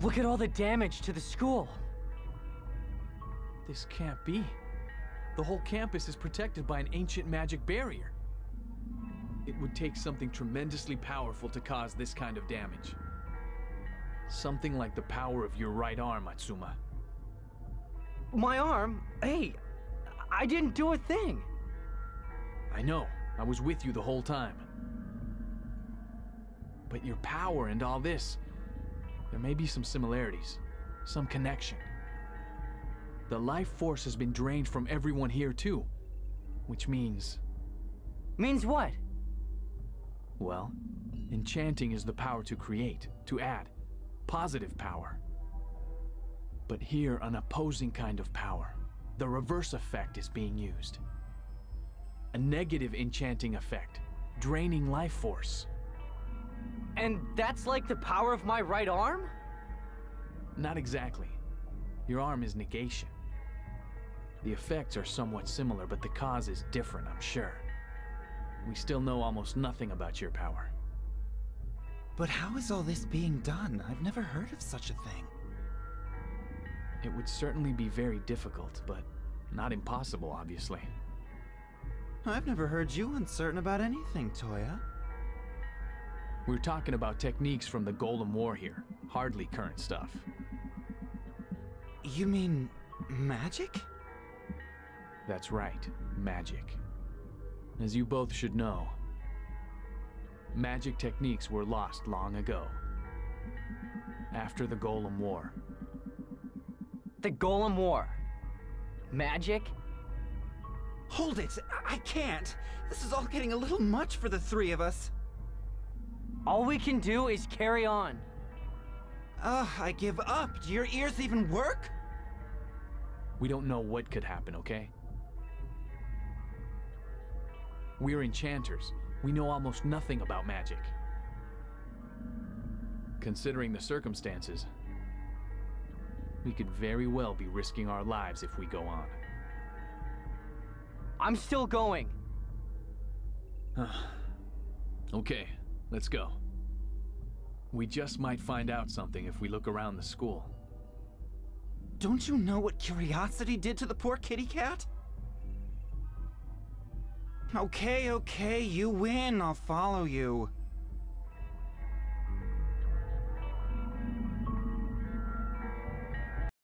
Look at all the damage to the school. This can't be. The whole campus is protected by an ancient magic barrier. It would take something tremendously powerful to cause this kind of damage. Something like the power of your right arm, Atsuma. My arm? Hey, I didn't do a thing. I know, I was with you the whole time. But your power and all this, there may be some similarities, some connection. The life force has been drained from everyone here too, which means, Means what? well, enchanting is the power to create, to add, positive power. But here, an opposing kind of power, the reverse effect is being used. A negative enchanting effect, draining life force. And that's like the power of my right arm? Not exactly. Your arm is negation. The effects are somewhat similar, but the cause is different, I'm sure. We still know almost nothing about your power. But how is all this being done? I've never heard of such a thing. It would certainly be very difficult, but not impossible, obviously. I've never heard you uncertain about anything, Toya. We're talking about techniques from the Golem War here, hardly current stuff. You mean magic? That's right, magic. As you both should know, magic techniques were lost long ago. After the Golem War. The Golem War. Magic? Hold it! I I can't! This is all getting a little much for the three of us. All we can do is carry on. Ugh, I give up. Do your ears even work? We don't know what could happen, okay? We're enchanters. We know almost nothing about magic. Considering the circumstances, we could very well be risking our lives if we go on. I'm still going. okay, let's go. We just might find out something if we look around the school. Don't you know what curiosity did to the poor kitty cat? Okay, okay, you win. I'll follow you.